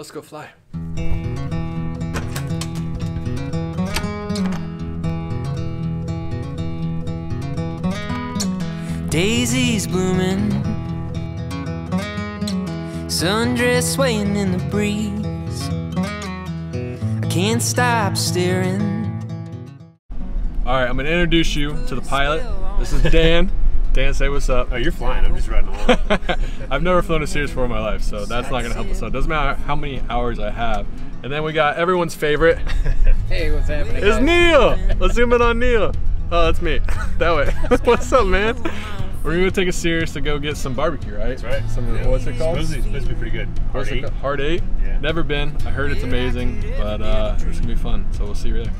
Let's go fly. Daisies blooming, sundress swaying in the breeze. I can't stop staring. All right, I'm gonna introduce you to the pilot. This is Dan. Dan, say what's up. Oh, you're flying. I'm just riding along. I've never flown a Cirrus before in my life, so that's not gonna help us out. Doesn't matter how many hours I have. And then we got everyone's favorite Hey, what's happening? is Neil. Let's zoom in on Neil. Oh, that's me. that way. what's up, man? We're gonna take a Cirrus to go get some barbecue, right? That's right. Some, Yeah. What's it called? Supposed to, supposed to be pretty good. Hard What's eight. called? Hard eight. Yeah. Never been. I heard it's amazing, but uh, it's gonna be fun. So we'll see you there.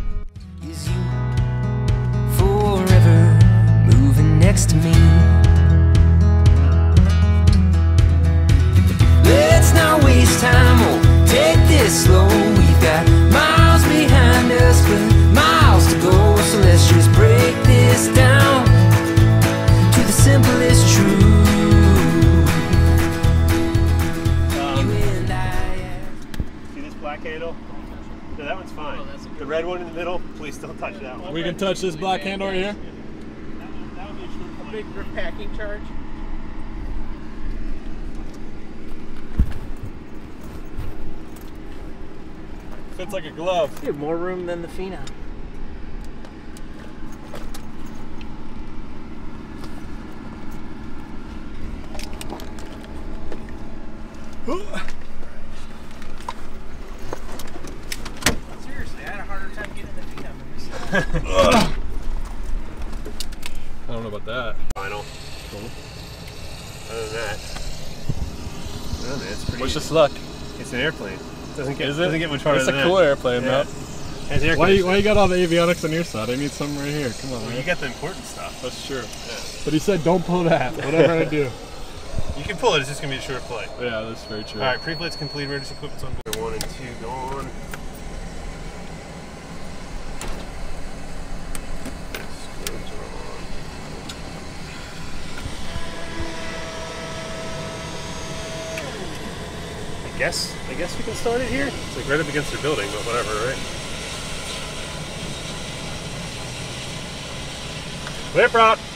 Red one in the middle, please don't touch that one. We can touch this black handle right here. That would be a big repacking charge. Fits like a glove. You have more room than the Phenom. Seriously, I had a harder time getting the Phenom than this. I don't know about that. final. Other than that, no, man, it's pretty. Wish us luck. It's an airplane. Doesn't get Is it? doesn't get much harder It's a cool that. airplane, Yeah. though. Why you, why you got all the avionics on your side? I need some right here. Come on, Well, man. you got the important stuff. That's true. But he said don't pull that. Whatever I do. You can pull it. It's just gonna be a short flight. Yeah, that's very true. All right, pre-flight's complete. Emergency equipment's on board. One and two gone. Screws are on. I guess. I guess we can start it here. It's like right up against their building, but whatever, right? Whip route.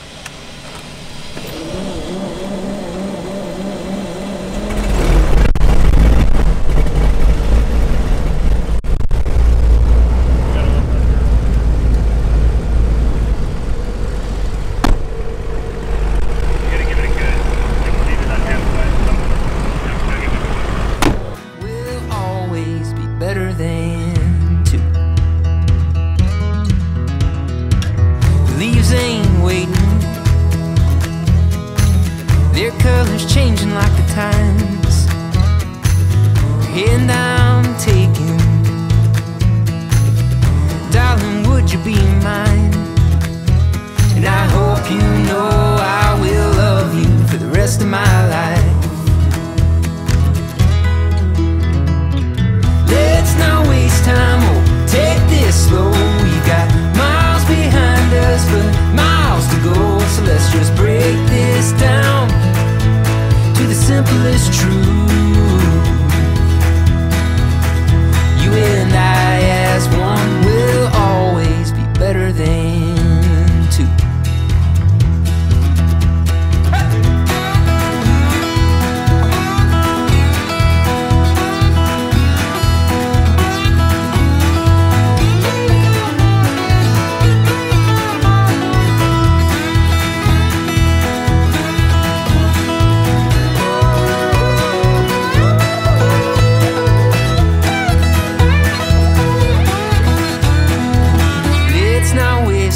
Their changing like the times. And I'm taking, darling, would you be mine? And I hope you know I will love you for the rest of my life. Simplest truth.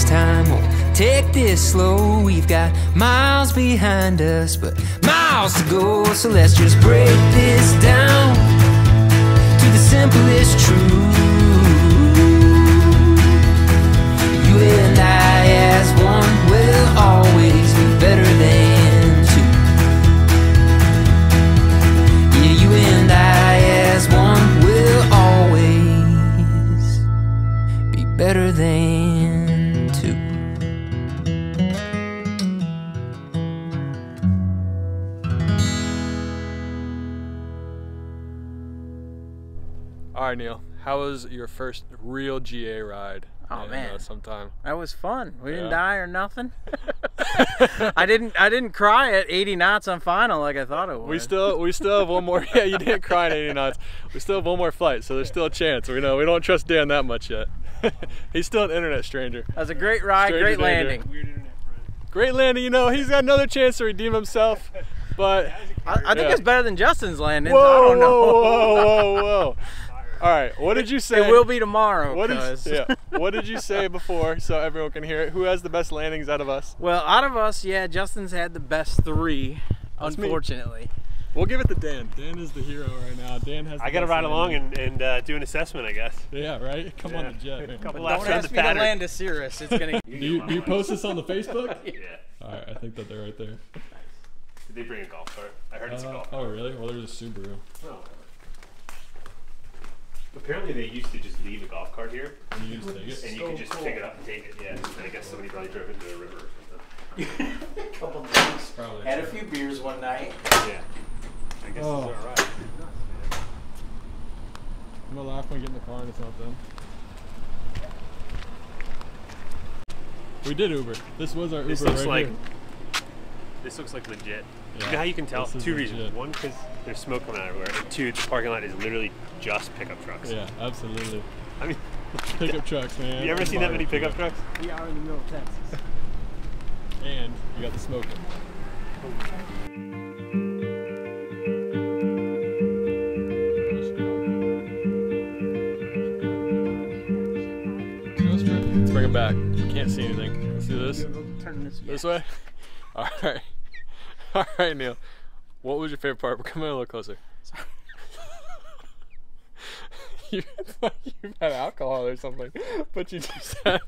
Time. Oh, take this slow. We've got miles behind us, but miles to go. So let's just break this down to the simplest truth. All right, Neil. How was your first real GA ride? Oh, in, man. Uh, sometime. That was fun. We didn't die or nothing. I didn't. I didn't cry at 80 knots on final like I thought it would. We still we still have one more. Yeah, you didn't cry at 80 knots. We still have one more flight, so there's still a chance. We know we don't trust Dan that much yet. He's still an internet stranger. That was a great ride, Stranger great danger. landing. Weird internet friend. Great landing. You know he's got another chance to redeem himself, but I, I think Yeah. it's better than Justin's landing. whoa, I don't know. whoa, whoa, whoa, whoa. All right, what did you say? It will be tomorrow. What did, yeah, what did you say before so everyone can hear it? Who has the best landings out of us? Well, out of us, yeah, Justin's had the best three. That's me. unfortunately. We'll give it to Dan. Dan is the hero right now. Dan has. The I got to best ride along and, and uh, do an assessment, I guess. Yeah, right. Come on the jet, man. Couple Don't laps around ask the me to land a Cirrus. It's gonna. Do you, do you post this on the Facebook? Yeah. All right, I think that they're right there. Did they bring a golf cart? I heard it's a Uh, golf oh, really? Well, there's a Subaru. Oh. Apparently they used to just leave a golf cart here, And you just take it. and you could just pick it up and take it. Yeah. And I guess somebody probably drove it into a river or something. couple drinks. Probably Had a few beers one night. Yeah. I guess Oh. it's alright. I'm gonna laugh when we get in the car and it's not them. We did Uber. This was our This Uber looks right like here. this looks like legit. Yeah, you know how you can tell? this is Two legit. reasons. One, because there's smoke coming out everywhere, and two, the parking lot is literally just pickup trucks. Yeah, absolutely. I mean, Pickup trucks, man. you ever seen that many pickup trucks? We are in the middle of Texas. And you got the smoking. Let's bring it back. Can't see anything. Let's do this. Turn this. This way? Alright. Alright, Neil. What was your favorite part? Come in a little closer. you, you've had alcohol or something, but you just said.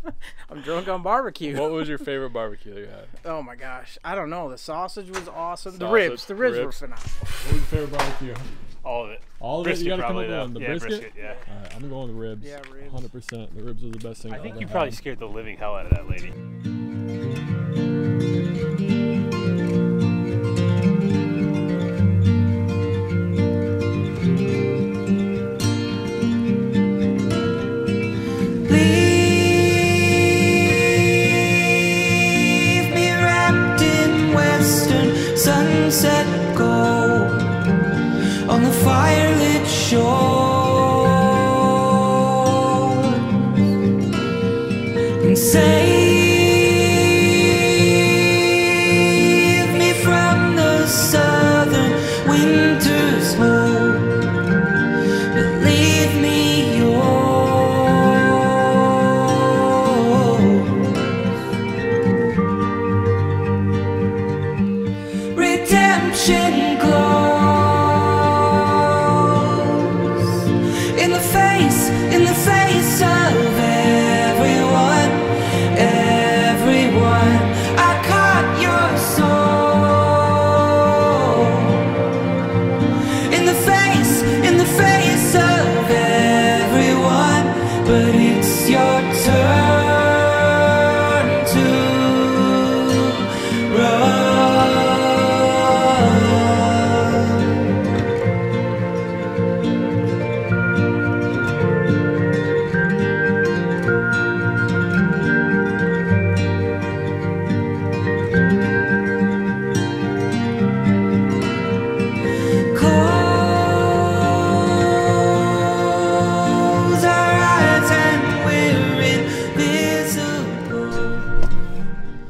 I'm drunk on barbecue. What was your favorite barbecue that you had? Oh my gosh, I don't know. The sausage was awesome. the Sausage, ribs, the ribs, ribs. were phenomenal. What was your favorite barbecue? All of it. All of brisket it. You gotta come probably up with though. one. The yeah, brisket. yeah. Alright, I'm going with ribs. Yeah, ribs. 100%. The ribs was the best thing. I I've think ever you probably had. scared the living hell out of that lady. And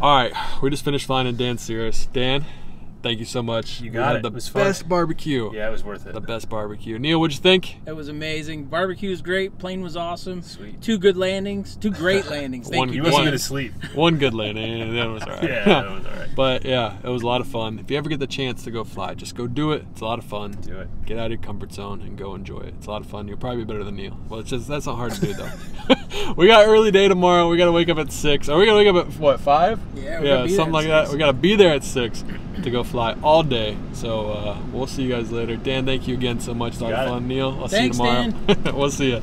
All right, we just finished flying in Dan Cirrus. Dan, thank you so much. You We got had it. The It was fun. best barbecue. Yeah, it was worth it. The best barbecue. Neil, what'd you think? It was amazing. Barbecue was great. Plane was awesome. Sweet. Two good landings. Two great landings. Thank One- you. You must One- have been asleep. One good landing, and then it was all right. Yeah, that was all right. But yeah, it was a lot of fun. If you ever get the chance to go fly, just go do it. It's a lot of fun. Do it. Get out of your comfort zone and go enjoy it. It's a lot of fun. You'll probably be better than Neil. Well, it's just that's not hard to do though. we got early day tomorrow. We got to wake up at six. Are we gonna wake up at what five? Yeah, we're yeah, gonna there something at like that. We got to be there at six to go fly all day. So uh, we'll see you guys later. Dan, thank you again so much. It's a lot of fun. Neil, I'll Thanks, see you tomorrow. we'll see you.